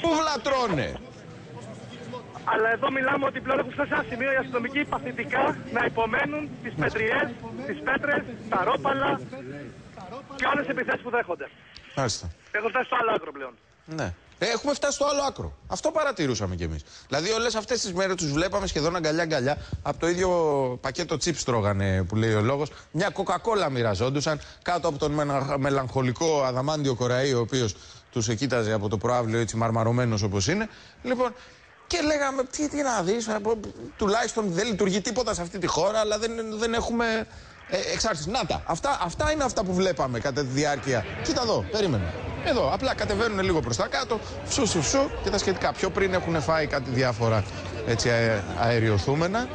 Πού βλατρώνε. Αλλά εδώ μιλάμε ότι πλέον έχουν φτάσει σε ένα σημείο οι αστυνομικοί παθητικά να υπομένουν τις πετριές, τις πέτρες, τα ρόπαλα και όλες τις επιθέσεις που δέχονται. Μάλιστα. Έχουν φτάσει στο άλλο άκρο πλέον. Ναι. Ε, Έχουμε φτάσει στο άλλο άκρο. Αυτό παρατηρούσαμε κι εμείς. Δηλαδή, όλες αυτές τις μέρες τους βλέπαμε σχεδόν αγκαλιά-αγκαλιά. Από το ίδιο πακέτο τσίπ τρώγανε, που λέει ο λόγος. Μια κοκακόλα μοιραζόντουσαν κάτω από τον μενα- μελαγχολικό αδαμάντιο κοραή, ο οποίος τους εκείταζε από το προάβλιο έτσι μαρμαρωμένος όπως είναι. Λοιπόν, και λέγαμε, τι, τι να δεις, τουλάχιστον δεν λειτουργεί τίποτα σε αυτή τη χώρα, αλλά δεν, δεν έχουμε ε, εξάρτηση. Να τα. Αυτά, αυτά είναι αυτά που βλέπαμε κατά τη διάρκεια. Κοίτα εδώ, περίμενε. Εδώ, απλά κατεβαίνουν λίγο προς τα κάτω, φσου φσου φσου και τα σχετικά. Πιο πριν έχουν φάει κάτι διάφορα έτσι, αε- αεριοθούμενα.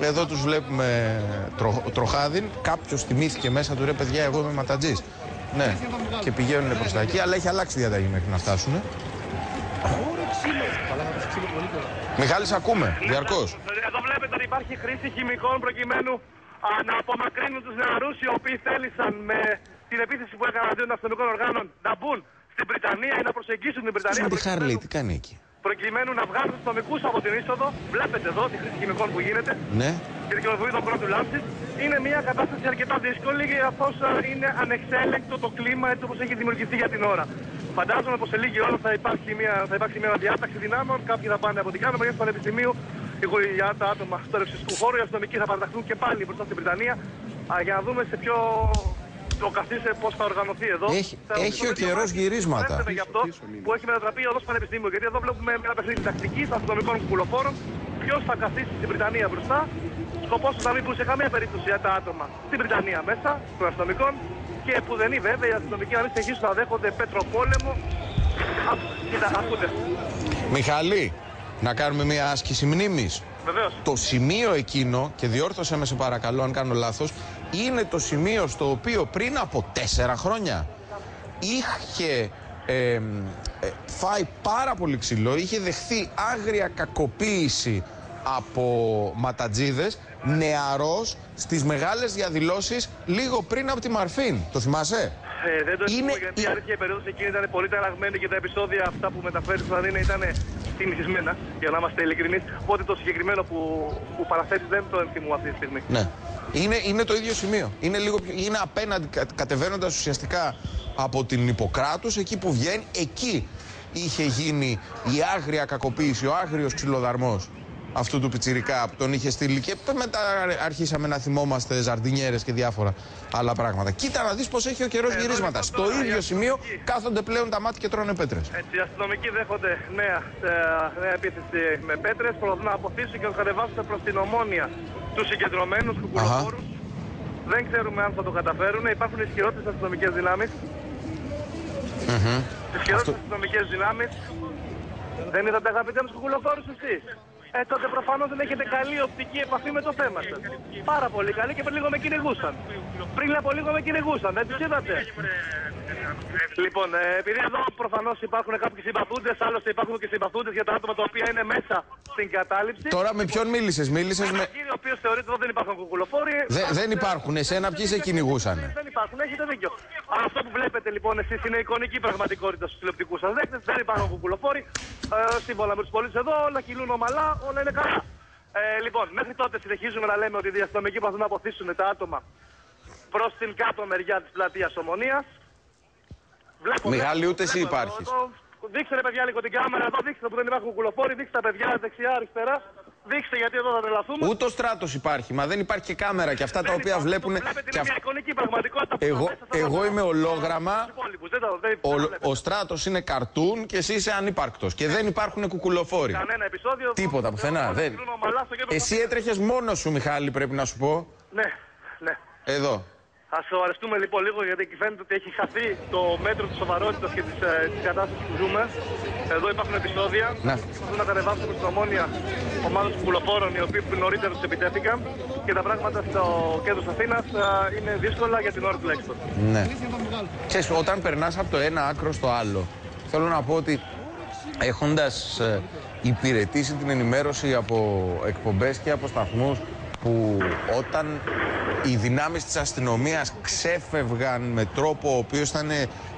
Εδώ τους βλέπουμε τρο, τροχάδιν. Κάποιος θυμήθηκε μέσα του ρε παιδιά, εγώ είμαι ματατζής. Ναι, και πηγαίνουν προς τα εκεί, αλλά έχει αλλάξει η διαταγή μέχρι να φτάσουν. Μιχάλης, σ' ακούμε, διαρκώς. Εδώ βλέπετε ότι υπάρχει χρήση χημικών προκειμένου α, να απομακρύνουν τους νεαρούς οι οποίοι θέλησαν με την επίθεση που έκαναν αντίον των αστυνομικών οργάνων να μπουν στην Βρυτανία ή να προσεγγίσουν την Βρυτανία. Με τη προκειμένου- Χάρλι, τι κάνει εκεί; προκειμένου να βγάλουν τους αστυνομικού από την είσοδο. Βλέπετε εδώ τη χρήση χημικών που γίνεται Ναι. και την κυκλοφορία των πρώτων λάμψη. Είναι μια κατάσταση αρκετά δύσκολη καθώ είναι ανεξέλεγκτο το κλίμα έτσι όπως έχει δημιουργηθεί για την ώρα. Φαντάζομαι πως σε λίγη ώρα θα υπάρξει μια, θα υπάρξει μια διάταξη δυνάμεων. Κάποιοι θα πάνε από την Κάνο μεριά του Πανεπιστημίου. Εγώ για τα άτομα του ρευσιστικού χώρου, οι αστυνομικοί θα παραταχθούν και πάλι μπροστά στην Βρυτανία α, για να δούμε σε ποιο το καθίσε πώς θα οργανωθεί εδώ. Έχει- Θα έχει ο ρωτήσω το καιρός Μάκη, γυρίσματα. παρέμβαινε γι' αυτό που έχει μετατραπεί η οδό Πανεπιστήμιου. Γιατί εδώ βλέπουμε μια παιχνίδι τακτική των αστυνομικών κουκουλοφόρων. Ποιος θα καθίσει στην Βρυτανία μπροστά. Σκοπός του να μην μπουν σε καμία περίπτωση τα άτομα στην Βρυτανία μέσα των αστυνομικών. Και που δεν είναι βέβαια οι αστυνομικοί να μην συνεχίσουν να δέχονται πετροπόλεμο. Α, κοίτα, ακούτε. Μιχαλή, να κάνουμε μια άσκηση μνήμης. Βεβαίως. Το σημείο εκείνο, και διόρθωσέ με σε παρακαλώ αν κάνω λάθος, είναι το σημείο στο οποίο πριν από τέσσερα χρόνια είχε ε, ε, φάει πάρα πολύ ξυλό, είχε δεχθεί άγρια κακοποίηση από ματατζίδες, νεαρός στις μεγάλες διαδηλώσεις λίγο πριν από τη Μαρφίν. Το θυμάσαι; Ε, δεν το Είναι- είναι... γιατί η αλήθεια η περίοδος εκείνη ήταν πολύ ταραγμένη και τα επεισόδια αυτά που μεταφέρεις δηλαδή είναι, ήταν συνηθισμένα, για να είμαστε ειλικρινείς. Οπότε το συγκεκριμένο που, που παραθέτει δεν το ενθυμώ αυτή τη στιγμή. Ναι. Είναι, είναι το ίδιο σημείο. Είναι, λίγο πιο, είναι απέναντι, κα, κατεβαίνοντας ουσιαστικά από την Ιπποκράτους, εκεί που βγαίνει, εκεί είχε γίνει η άγρια κακοποίηση, ο άγριος ξυλοδαρμός αυτού του πιτσιρικά που τον είχε στείλει και μετά αρχίσαμε να θυμόμαστε ζαρντινιέρες και διάφορα άλλα πράγματα. Κοίτα να δεις πως έχει ο καιρός Εδώ γυρίσματα. λοιπόν Στο τώρα οι ίδιο σημείο αστυνομικοί. κάθονται πλέον τα μάτια και τρώνε πέτρες. Έτσι, οι αστυνομικοί δέχονται νέα, ε, νέα επίθεση με πέτρες, προσπαθούν να αποθήσουν και να τους κατεβάσουν προς την ομόνια τους συγκεντρωμένους κουκουλοφόρους. Δεν ξέρουμε αν θα το καταφέρουν. Υπάρχουν ισχυρότερε αστυνομικές δυνάμεις. Ισχυρότερε Αυτό- αστυνομικές δυνάμεις. Δεν είδατε αγαπητέ μου κουκουλοφόρους εσείς. Ε, τότε προφανώς δεν έχετε καλή οπτική επαφή με το θέμα σας. Πάρα πολύ καλή και πριν λίγο με κυνηγούσαν. Πριν από λίγο με κυνηγούσαν, δεν τους είδατε. Λοιπόν, ε, επειδή εδώ προφανώς υπάρχουν κάποιοι συμπαθούντες, άλλωστε υπάρχουν και συμπαθούντες για τα άτομα τα οποία είναι μέσα στην κατάληψη. Τώρα με ποιον μίλησες, μίλησες Ένα με... κύριο ο οποίος θεωρείται ότι δεν υπάρχουν κουκουλοφόροι. Δε- δεν υπάρχουν, εσένα ποιοι σε κυνηγούσανε; Δεν υπάρχουν, έχετε δίκιο. Αλλά αυτό που βλέπετε λοιπόν εσείς είναι η εικονική πραγματικότητα στους τηλεοπτικούς σας δέκτε. Δεν υπάρχουν κουκουλοφόροι. Ε, σύμβολα με τους πολίτες εδώ, όλα κυλούν ομαλά, όλα είναι καλά. Ε, λοιπόν, μέχρι τότε συνεχίζουμε να λέμε ότι οι αστυνομικοί προσπαθούν να αποθήσουν τα άτομα προς την κάτω μεριά της πλατείας Ομονίας. Βλέπω, Μιχάλη, βλέπω, ούτε εσύ βλέπω εδώ, υπάρχεις. εδώ. Δείξτε ρε παιδιά λίγο την κάμερα εδώ, δείξτε που δεν υπάρχουν κουκουλοφόροι, δείξτε τα παιδιά δεξιά, αριστερά. Δείξτε γιατί εδώ θα τρελαθούμε. Ούτε ο στράτος υπάρχει, μα δεν υπάρχει και κάμερα και αυτά τα Δεν οποία υπάρχουν, βλέπουν. το Βλέπετε, και είναι αυ- μια εικονική πραγματικότητα που Εγώ- τα μέσα θα εγώ τα- είμαι ολόγραμμα. τους υπόλοιπους. Δεν το- δεν- Ο, δεν το βλέπετε. ο στράτος είναι καρτούν και εσύ είσαι ανύπαρκτος. Και δεν υπάρχουν κουκουλοφόροι. Κανένα επεισόδιο. Τίποτα Όλα πουθενά. Δεν... κυλούν ομαλά στο κέντρο Εσύ του- έτρεχες μόνος σου, Μιχάλη, πρέπει να σου πω. Ναι, ναι. Εδώ. Α σοβαρευτούμε λοιπόν λίγο γιατί εκεί φαίνεται ότι έχει χαθεί το μέτρο της σοβαρότητας και της της κατάστασης που ζούμε. Εδώ υπάρχουν επεισόδια. Να. Προσπαθούν να κατεβάσουν προ την ομόνια ομάδας πουλοφόρων οι οποίοι νωρίτερα τους επιτέθηκαν. Και τα πράγματα στο κέντρο της Αθήνας είναι δύσκολα για την ώρα τουλάχιστον. Ναι. Ξέρεις, όταν περνάς από το ένα άκρο στο άλλο, θέλω να πω ότι έχοντας ε, υπηρετήσει την ενημέρωση από εκπομπές και από σταθμούς που όταν οι δυνάμεις της αστυνομίας ξέφευγαν με τρόπο ο οποίος ήταν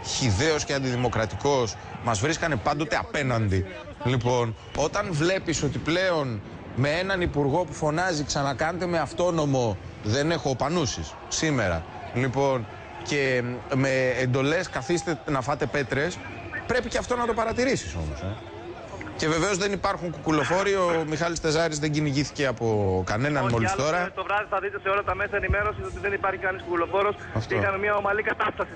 χιδαίος και αντιδημοκρατικός μας βρίσκανε πάντοτε απέναντι. Λοιπόν, όταν βλέπεις ότι πλέον με έναν υπουργό που φωνάζει ξανακάντε με αυτόνομο δεν έχω πανούσεις σήμερα. Λοιπόν, και με εντολές καθίστε να φάτε πέτρες πρέπει και αυτό να το παρατηρήσεις όμως. Ε. Και βεβαίως δεν υπάρχουν κουκουλοφόροι. Ο Μιχάλης Τεζάρης δεν κυνηγήθηκε από κανέναν μόλις τώρα. Το βράδυ θα δείτε σε όλα τα μέσα ενημέρωσης ότι δεν υπάρχει κανείς κουκουλοφόρος και είχαν μια ομαλή κατάσταση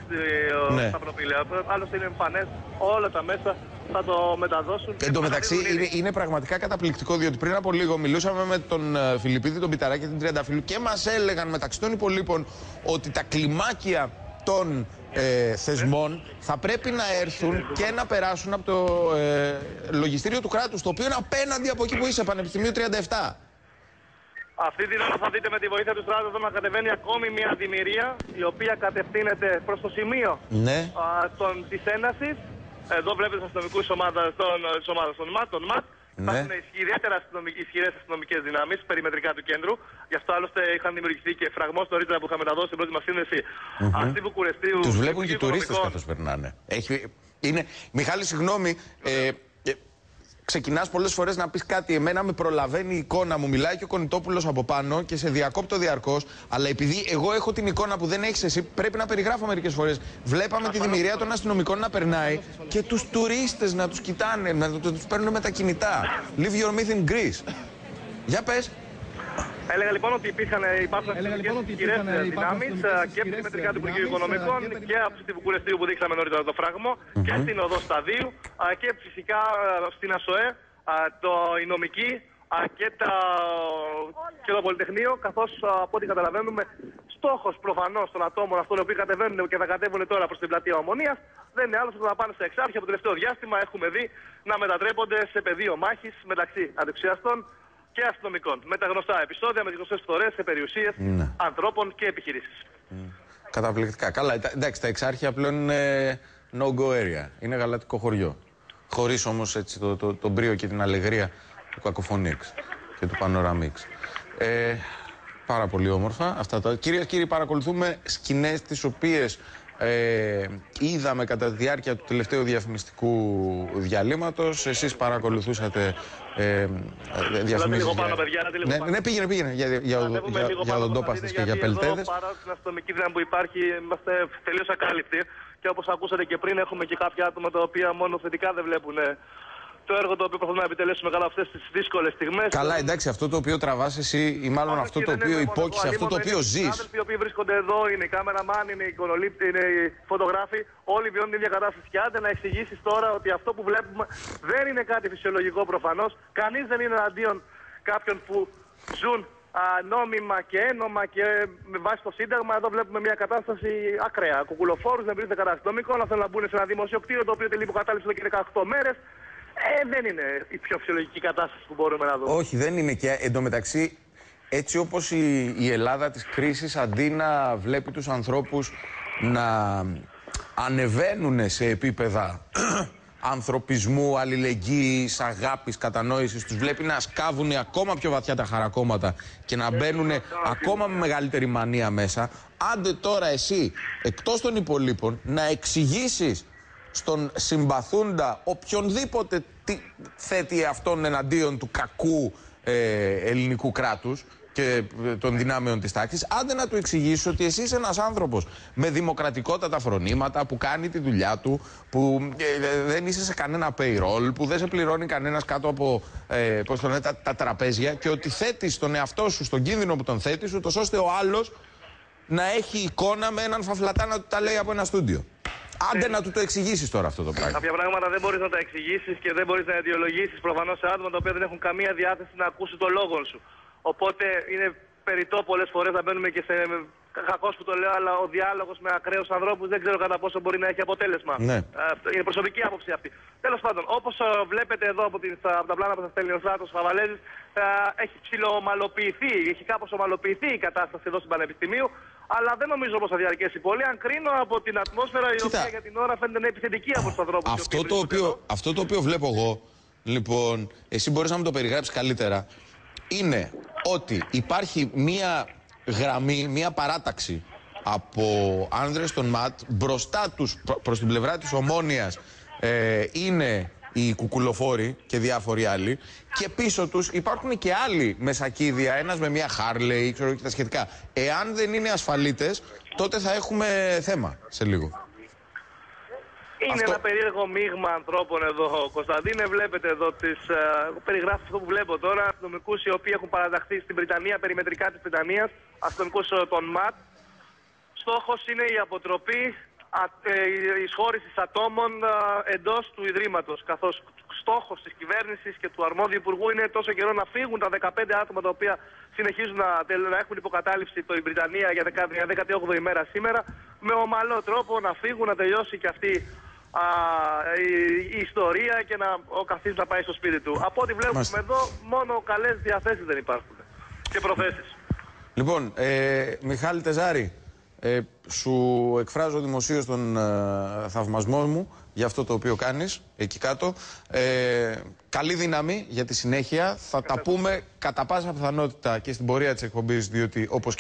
ναι. στα προφίλια. Άλλωστε είναι εμφανές όλα τα μέσα θα το μεταδώσουν. Εν τω μεταξύ είναι, είναι, πραγματικά καταπληκτικό διότι πριν από λίγο μιλούσαμε με τον ε, Φιλιππίδη, τον Πιταράκη και την Τριανταφύλου και μας έλεγαν μεταξύ των υπολείπων ότι τα κλιμάκια των ε, θεσμών θα πρέπει να έρθουν και να περάσουν από το ε, λογιστήριο του κράτους, το οποίο είναι απέναντι από εκεί που είσαι, Πανεπιστημίου 37. Αυτή την ώρα θα δείτε με τη βοήθεια του στράτου να κατεβαίνει ακόμη μια αντιμυρία η οποία κατευθύνεται προς το σημείο ναι. α, των, της ένασης. Εδώ βλέπετε τους αστυνομικούς ομάδας, των, των ΜΑΤ, των ΜΑΤ ναι. Υπάρχουν ιδιαίτερα ισχυρές αστυνομικές δυνάμεις περιμετρικά του κέντρου. Γι' αυτό άλλωστε είχαν δημιουργηθεί και φραγμός νωρίτερα που είχαμε μεταδώσει στην πρώτη μας σύνδεση mm -hmm. αυτή Βουκουρεστίου. Τους βλέπουν και οι τουρίστες καθώς περνάνε. Έχει... Είναι... Μιχάλη, συγγνώμη. Ε, ξεκινάς πολλές φορές να πεις κάτι. Εμένα με προλαβαίνει η εικόνα μου. Μιλάει και ο Κονιτόπουλο από πάνω και σε διακόπτω διαρκώς. Αλλά επειδή εγώ έχω την εικόνα που δεν έχεις εσύ, πρέπει να περιγράφω μερικές φορές. Βλέπαμε τη δημιουργία των αστυνομικών να περνάει και τους τουρίστες να τους κοιτάνε, να τους παίρνουν με τα κινητά. Leave your myth in Greece. Για πες. Έλεγα λοιπόν ότι υπήρχαν, υπάρχουν λοιπόν ισχυρές δυνάμεις και από τη μετρικά του Υπουργείου Οικονομικών και από τη Βουκουρεστίου που δείξαμε νωρίτερα το φράγμο και στην οδό Σταδίου και φυσικά στην ΑΣΟΕ, το, η νομική και, τα, και το Πολυτεχνείο, καθώς από ό,τι καταλαβαίνουμε, στόχος προφανώς των ατόμων αυτών οι οποίοι κατεβαίνουν και θα κατέβουν τώρα προς την πλατεία Ομονίας δεν είναι άλλος που θα πάνε σε εξάρχεια. Από το τελευταίο διάστημα έχουμε δει να μετατρέπονται σε πεδίο μάχης μεταξύ αντεξιαστών και αστυνομικών. Με τα γνωστά επεισόδια, με τις γνωστές φθορέ σε περιουσίες ναι. ανθρώπων και επιχειρήσεις. Mm. Καταπληκτικά. Καλά, εντάξει, τα εξάρχεια πλέον είναι no-go area. Είναι γαλατικό χωριό. Χωρίς όμως το, το, το, μπρίο και την αλεγρία του κακοφωνίξ και του πανοραμίξ. Ε, πάρα πολύ όμορφα αυτά τα. Κυρίες και κύριοι, παρακολουθούμε σκηνές τις οποίες ε, είδαμε κατά τη διάρκεια του τελευταίου διαφημιστικού διαλύματος. Εσείς παρακολουθούσατε ε, διαφημίσεις. Για... ναι, ναι, πήγαινε, πήγαινε για, για, για, για οδοντόπαστες και για πελτέδες. Παρά την αστυνομική δύναμη που υπάρχει, είμαστε τελείως ακάλυπτοι. Και όπως ακούσατε και πριν, έχουμε και κάποια άτομα τα οποία μόνο θετικά δεν βλέπουν το έργο το οποίο προσπαθούμε να επιτελέσουμε καλά αυτές τις δύσκολες στιγμές. Καλά, εντάξει, αυτό το οποίο τραβάς εσύ, ή μάλλον αυτό το οποίο υπόκεισε, αυτό το οποίο ζεις. Οι άνθρωποι οι οποίοι βρίσκονται εδώ είναι οι κάμεραμαν, είναι οι εικονολήπτοι, είναι οι φωτογράφοι. Όλοι βιώνουν την ίδια κατάσταση. Και άντε να εξηγήσεις τώρα ότι αυτό που βλέπουμε δεν είναι κάτι φυσιολογικό προφανώς. Κανείς δεν είναι εναντίον κάποιων που ζουν α, νόμιμα και ένομα και με βάση το Σύνταγμα. Εδώ βλέπουμε μια κατάσταση ακραία. Κουκουλοφόρους να βρίσκονται κατά αστυνομικών, να θέλουν να μπουν σε ένα δημοσιο κτίριο το οποίο τελεί υποκατάληψη εδώ και 18 μέρες. Ε, δεν είναι η πιο φυσιολογική κατάσταση που μπορούμε να δούμε. Όχι, δεν είναι και εντωμεταξύ έτσι όπως η, η Ελλάδα της κρίσης αντί να βλέπει τους ανθρώπους να ανεβαίνουν σε επίπεδα ανθρωπισμού, αλληλεγγύης, αγάπης, κατανόησης τους βλέπει να σκάβουν ακόμα πιο βαθιά τα χαρακόμματα και να μπαίνουν ακόμα με μεγαλύτερη μανία μέσα άντε τώρα εσύ εκτός των υπολείπων να εξηγήσεις στον συμπαθούντα οποιονδήποτε θέτει αυτόν εναντίον του κακού ε, ελληνικού κράτους και ε, των δυνάμεων της τάξης, άντε να του εξηγήσει ότι εσύ είσαι ένας άνθρωπος με δημοκρατικότατα φρονήματα που κάνει τη δουλειά του, που ε, δεν είσαι σε κανένα payroll, που δεν σε πληρώνει κανένας κάτω από ε, πώς το τα, τα τραπέζια και ότι θέτεις τον εαυτό σου στον κίνδυνο που τον θέτεις, ούτως ώστε ο άλλος να έχει εικόνα με έναν φαφλατά να του τα λέει από ένα στούντιο. Άντε ε, να του το εξηγήσεις τώρα αυτό το πράγμα. Κάποια πράγματα δεν μπορείς να τα εξηγήσεις και δεν μπορείς να αιτιολογήσεις προφανώς σε άτομα τα οποία δεν έχουν καμία διάθεση να ακούσει το λόγο σου. Οπότε είναι περιττό πολλές φορές να μπαίνουμε και σε. Κακός που το λέω, αλλά ο διάλογος με ακραίους ανθρώπους δεν ξέρω κατά πόσο μπορεί να έχει αποτέλεσμα. Ναι. Είναι προσωπική άποψη αυτή. Τέλος πάντων, όπως βλέπετε εδώ από, την, από τα πλάνα που σας στέλνει ο Στράτο Χαβαλέζη, έχει ψηλομαλοποιηθεί, έχει κάπως ομαλοποιηθεί η κατάσταση εδώ στην Πανεπιστημίου. Αλλά δεν νομίζω πως θα διαρκέσει πολύ. Αν κρίνω από την ατμόσφαιρα η οποία για την ώρα φαίνεται να είναι επιθετική από τους ανθρώπους. Αυτό, το οποίο, αυτό το οποίο βλέπω εγώ, λοιπόν, εσύ μπορείς να μου το περιγράψεις καλύτερα. είναι ότι υπάρχει μία γραμμή, μία παράταξη από άνδρες των ΜΑΤ μπροστά τους προ- προς την πλευρά της Ομόνιας ε, είναι οι κουκουλοφόροι και διάφοροι άλλοι και πίσω τους υπάρχουν και άλλοι με σακίδια, ένας με μια Χάρλεϊ ξέρω και τα σχετικά. Εάν δεν είναι ασφαλίτες τότε θα έχουμε θέμα σε λίγο. Είναι Αυτό- ένα περίεργο μείγμα ανθρώπων εδώ, Κωνσταντίνε. Βλέπετε εδώ τις, ε, εγώ περιγράφω αυτό που βλέπω τώρα. Αστυνομικούς οι οποίοι έχουν παραταχθεί στην Βρυτανία, περιμετρικά της Βρυτανία, αστυνομικούς των ΜΑΤ. Στόχος είναι η αποτροπή εισχώρηση ατόμων εντός του Ιδρύματος. Καθώς στόχος της κυβέρνησης και του αρμόδιου υπουργού είναι τόσο καιρό να φύγουν τα 15 άτομα τα οποία συνεχίζουν να, τελ- να έχουν υποκατάληψη το η Βρυτανία για 10 για 18η ημέρα σήμερα. Με ομαλό τρόπο να φύγουν, να τελειώσει και αυτή α, η, η ιστορία και να ο καθής να πάει στο σπίτι του. Από ό,τι βλέπουμε Μάλιστα. εδώ, μόνο καλές διαθέσεις δεν υπάρχουν. Και προθέσεις. Λοιπόν, ε, Μιχάλη Τεζάρη, ε, σου εκφράζω δημοσίως τον ε, θαυμασμό μου για αυτό το οποίο κάνεις εκεί κάτω. Ε, καλή δύναμη για τη συνέχεια. Θα τα πούμε κατά πάσα πιθανότητα και στην πορεία της εκπομπής, διότι όπως